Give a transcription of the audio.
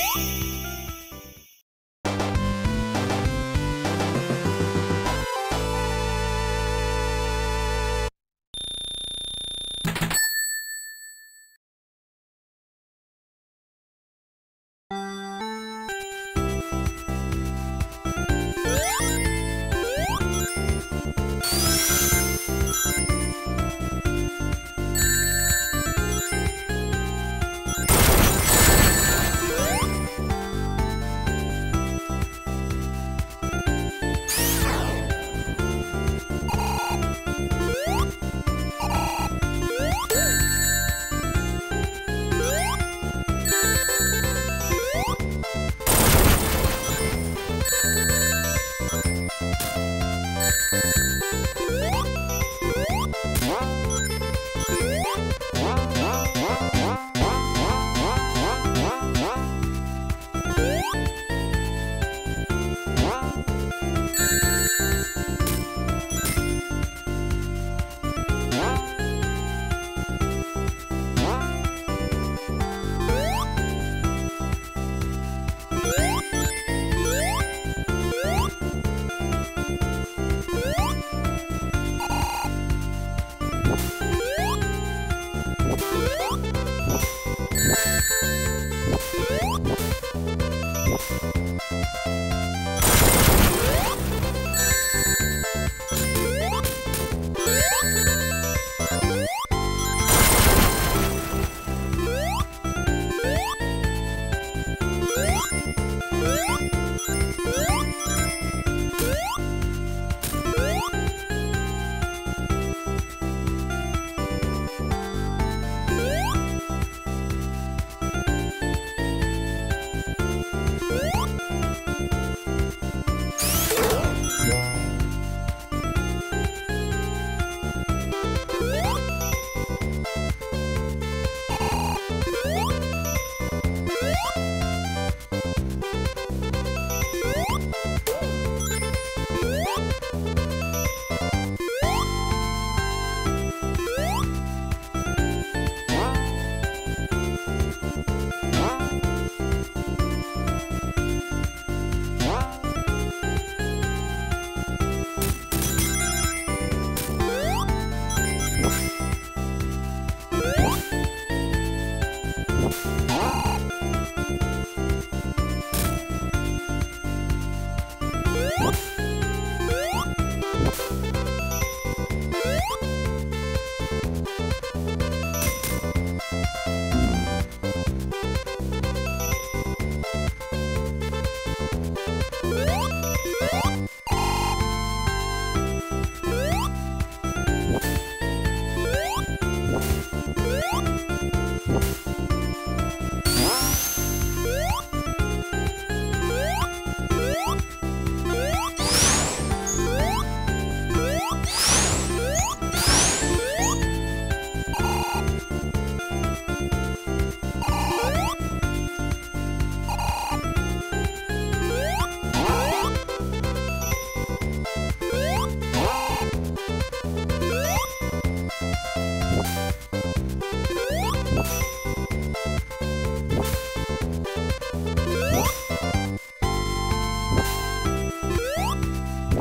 Yeah.